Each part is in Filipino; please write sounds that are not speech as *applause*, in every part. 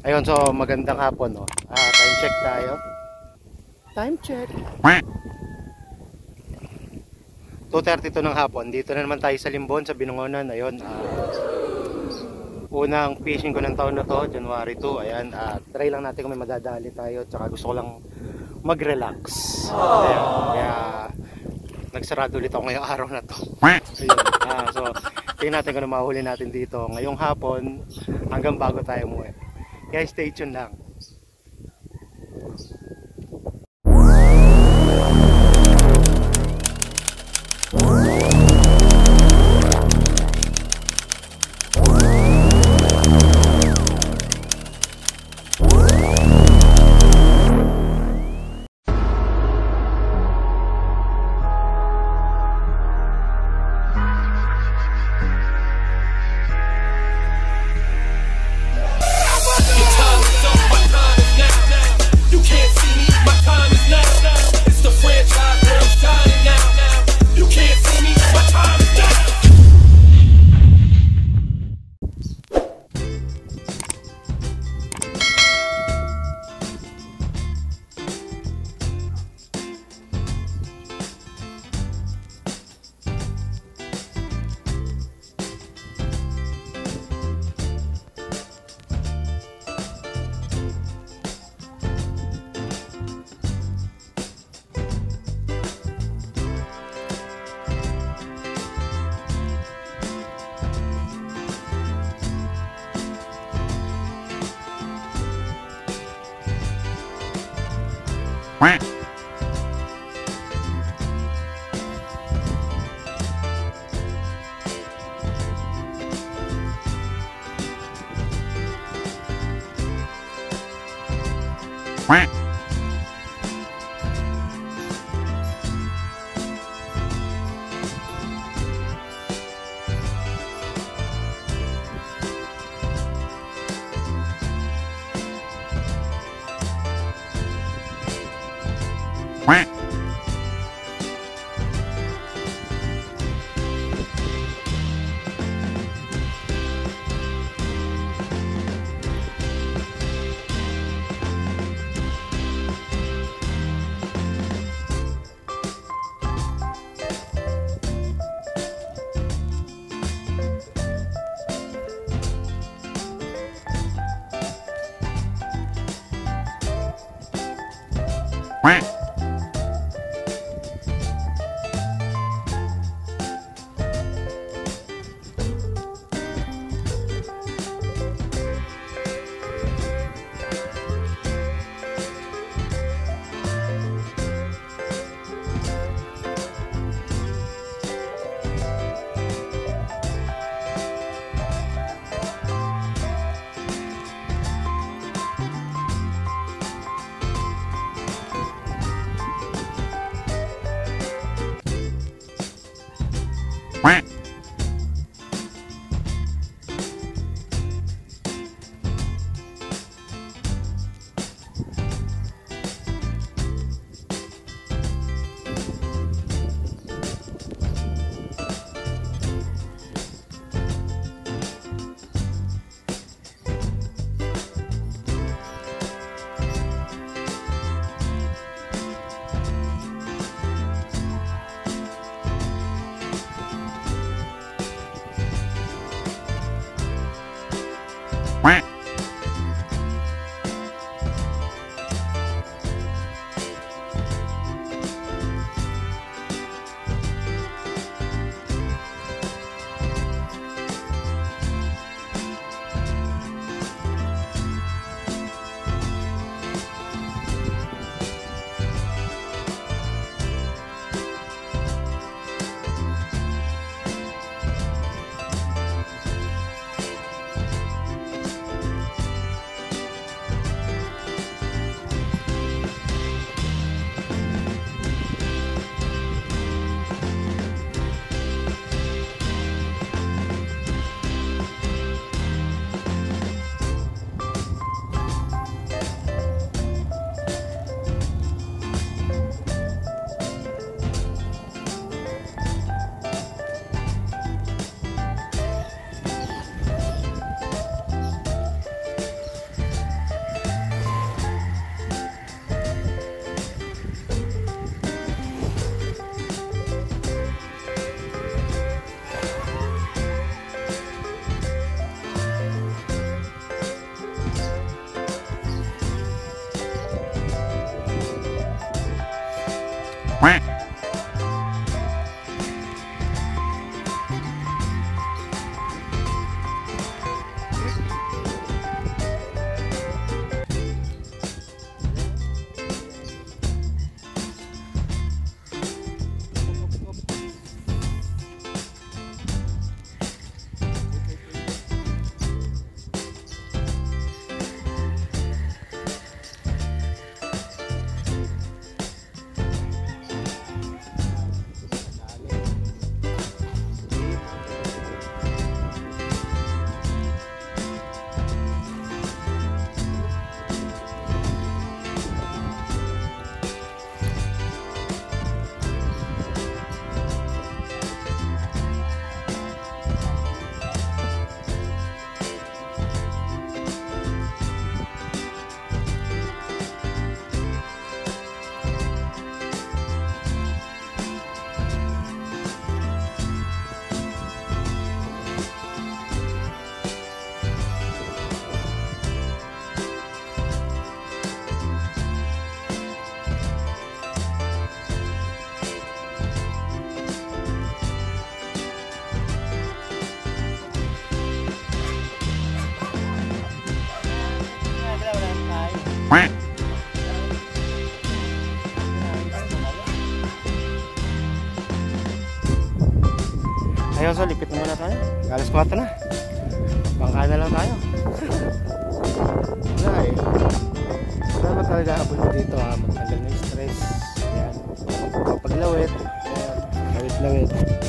Ayun, so magandang hapon, no? Ah, time check tayo. Time check. *laughs* 2.32 ng hapon. Dito na naman tayo sa Limbon, sa Binungonan. Ayun, ah, unang fishing ko ng taon na to, January 2. Ayan, ah, try lang natin kung may madadali tayo. Tsaka gusto ko lang mag-relax. Ayan, kaya nagsarado ulit ako ngayong *laughs* araw na to. Ayun, ah, so, tingnan natin kung mahuli natin dito. Ngayong hapon, hanggang bago tayo umuwi. Kaya stay tuned lang. Lawit-lawit. Siguro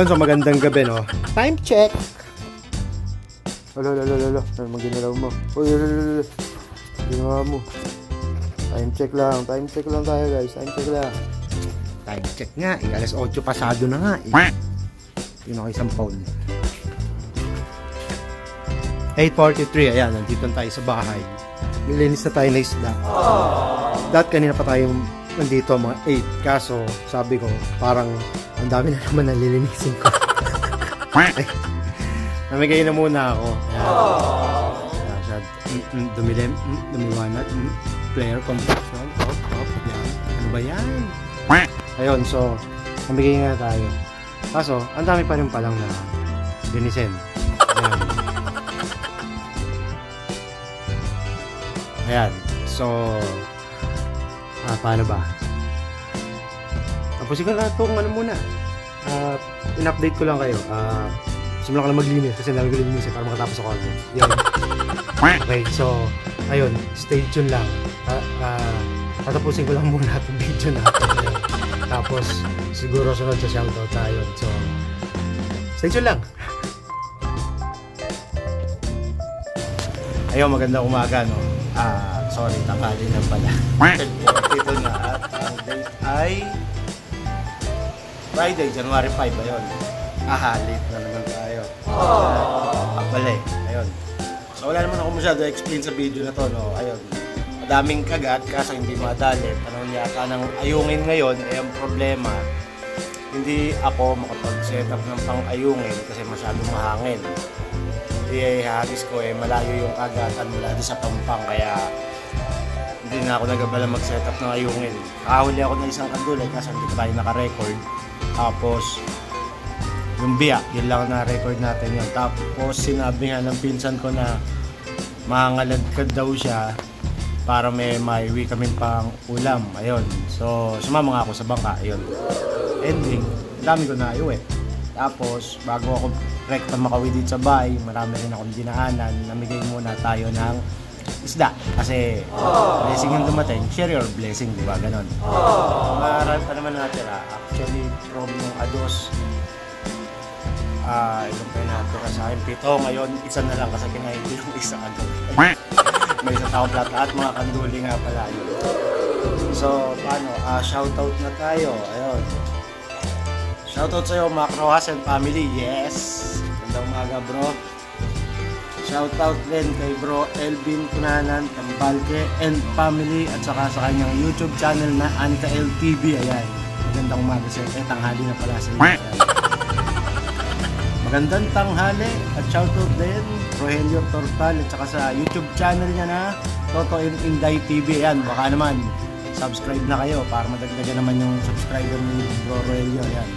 Ayun, so magandang gabi, no? Time check! Alo, alo, alo, alo. Ano maginalaw mo? Uy, alo, alo, alo. Ginawa mo. Time check lang. Time check lang tayo, guys. Time check lang. Time check nga. Eh, alas 8 pasado na nga. Eh. Yun ako isang phone. 8.43, ayan, nandito na tayo sa bahay. Nilinis na tayo na isda. Dahil kanina pa tayo nandito mga 8. Kaso, sabi ko, parang ang dami na naman nalilinisin ko. *laughs* Ay, namigay na muna ako. Ayan. Ayan, siya, mm, mm, dumilim, mm, dumiwanag, mm, player construction, top, top, yan. Ano ba yan? Ayun, so, namigay nga tayo. Kaso, ang dami pa rin palang na linisin. Ayan. *laughs* Ayan. So, ah, paano ba? Tapusin ko na itong ano muna. Ah, in-update ko lang kayo. Ah, simula ko lang maglinis kasi dami ko linisin para makatapos ako. Yun. *laughs* Okay, so, ayun, stay tuned lang. Ah, ah, tatapusin ko lang muna itong video natin. Ayun. Tapos, siguro sunod sa shoutout tayo. So, stay tuned lang. Ayun, magandang umaga, no? Ah, sorry, tanghali na pala. *laughs* *laughs* Ito na at ang date ay Friday, January 5, ayun. Ahalit na naman tayo. Aww. Akbali, ayun. So wala naman ako masyado explain sa video na to, no? Ayun. Madaming kagat, kaso hindi madali. Panahon yata ng ayungin ngayon, ay ang problema, hindi ako makapag-set up ng pang-ayungin kasi masyadong mahangin hindi hagis ko eh malayo yung kagatan mula sa pampang kaya hindi na ako nagabala mag-set up ng ayungin. Kahuli ako ng isang kandulay kasi hindi pa tayo naka-record. Tapos yung biya, yun lang na-record natin yun. Tapos sinabi nga ng pinsan ko na mangaladkad daw siya para may maiwi kaming pang ulam. Ayun. So, sumama nga ako sa bangka. Ayun. Ending, dami ko na iuwi. Tapos, bago ako rekta makawi dito sa bahay, marami rin akong dinaanan. Namigay muna tayo ng isda. Kasi, blessing yung dumating, share your blessing, di ba? Ganon. Marami pa naman natira. Actually, from yung ados, ah, ilang pa natira sa akin, pito. Ngayon, isa na lang kasi kinain ko yung isa agad. *laughs* May isa tao plata at mga kanduli nga pala yun. So, paano? Ah, shoutout na tayo. Ayun. Shoutout sa'yo, Macro Hasen family. Yes! Magandang umaga, bro. Shoutout din kay bro Elvin Kunanan, Tambalke and family at saka sa kanyang YouTube channel na Anita LTV. Ayan. Magandang umaga sa Eh, tanghali na pala sa inyo. Magandang tanghali at shoutout din Rogelio Tortal at saka sa YouTube channel niya na Toto in Inday TV. Ayan, baka naman subscribe na kayo para madagdagan naman yung subscriber ni Bro Rogelio. Ayan.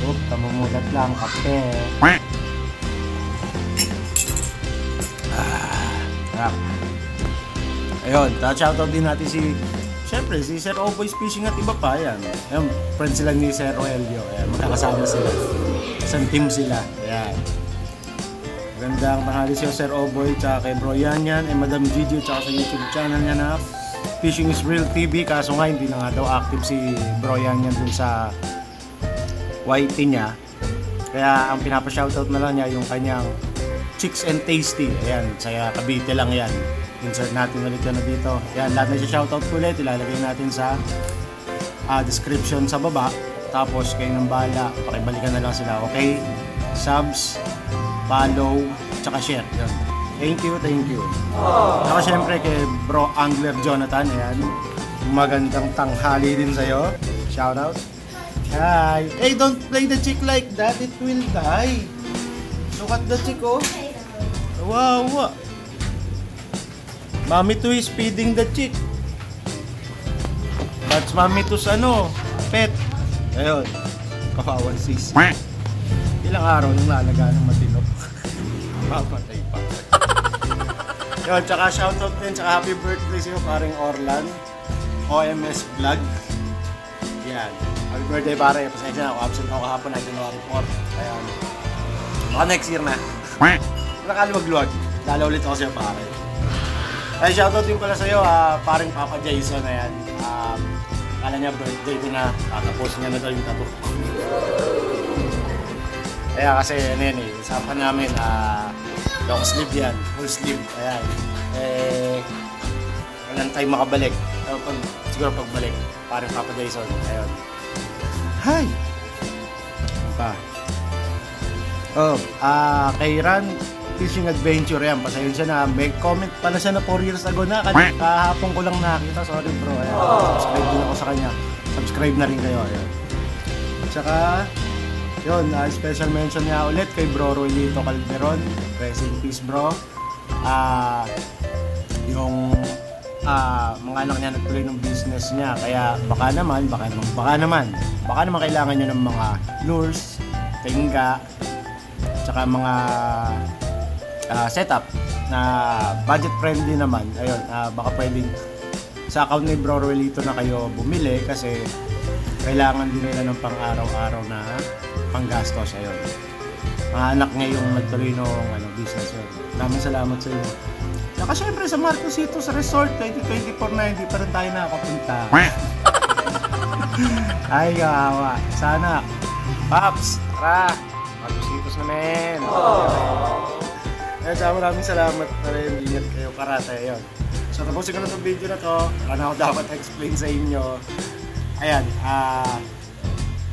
Oop, tamumulat lang, kape. Ah, Ayun, ta-shoutout din natin si Siyempre, si Sir Oboy's Fishing at iba pa, ayan. Ayan, friends sila ni Sir Rogelio. Ayan, magkakasama sila. Isang team sila. Ayan. Magandang tanghali siya Sir Oboy, tsaka kay Bro Yanyan, and Madam Gigi, tsaka sa YouTube channel niya na Fishing is Real TV. Kaso nga, hindi na nga daw active si Bro Yanyan dun sa YT niya. Kaya ang pinapa-shoutout na lang niya yung kanyang Chicks and Tasty. Ayan, sa Cavite lang yan. Insert natin ulit yan na dito. Ayan, lahat na siya shoutout ko ulit. Ilalagay natin sa ah, description sa baba. Tapos kayo nang bahala. Pakibalikan na lang sila. Okay? Subs, follow, tsaka share. Yun. Thank you, thank you. Tsaka syempre kay Bro Angler Jonathan. Ayan. Magandang tanghali din sa'yo. Shoutout. Hi. Hey, don't play the chick like that. It will die. Look at the chick, oh. Wow, wow. Mami to is feeding the chick. That's mami to's ano, pet. Ayun. Kawawan sis. Ilang araw yung lalaga ng matinok. *laughs* Papatay pa. *laughs* Yun, tsaka shoutout din, tsaka happy birthday sa'yo, paring Orlan. OMS Vlog. Yan. Happy birthday pare. Pasensya na ako. Absent ako kahapon ay January 4. Ayan. Baka next year na. Nakaluwag-luwag. Lalo ulit ako sa'yo pare. Ay, shoutout din pala sa'yo, ah, paring Papa Jason. Ayan. Um, Kala niya birthday ko na, tatapos niya na daw yung tattoo. Kaya kasi ano yan eh, usapan namin, ah, long sleeve yan, full sleeve, ayan. Eh, walang time makabalik. Pero pag, siguro pagbalik, parang Papa Jason, ayun. Hi! Pa? Oh, ah, kay Ran Fishing Adventure yan. Pasayun siya na. May comment pala siya na 4 years ago na. Kah- Kahapon ko lang nakita. Sorry bro. Ayan. Subscribe din ako sa kanya. Subscribe na rin kayo. Ayan. At saka, yun, ah, special mention niya ulit kay bro Roylito Calderon. Rest in peace bro. Ah, yung ah, mga anak niya nagtuloy ng business niya. Kaya baka naman, baka naman, baka naman, baka naman kailangan niyo ng mga lures, tingga, tsaka mga ah, setup na budget friendly naman. Ayun, ah, baka pwedeng sa account ni Bro Roelito na kayo bumili kasi kailangan din nila ng pang-araw-araw na panggastos. Ayun. Mga anak niya yung nagtuloy ng ano, business yun. Maraming salamat sa iyo. Saka syempre sa Marcosito sa resort 2024 na hindi pa rin tayo nakakapunta. *laughs* Ay, kawawa. Sana. Paps, tara. Marcositos na men. Kaya sa maraming salamat na rin. Ingat kayo karate. Ayun. So tapusin ko na itong video na to. Ano ako dapat explain sa inyo. Ayan. Ah...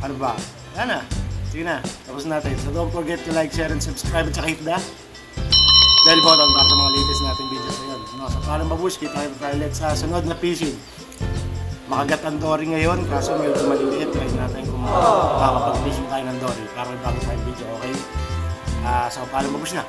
ano ba? Ayan na. Sige na. Tapos natin. So don't forget to like, share, and subscribe. At saka hit the bell button para sa mga latest nating videos ngayon. No, sa parang babush, kita tayo tayo ulit sa sunod na fishing. Makagat ang dory ngayon, kaso medyo maliliit. Try natin kung makakapag-fishing tayo ng dory para bago tayong video, okay? Ah, so, parang babush na.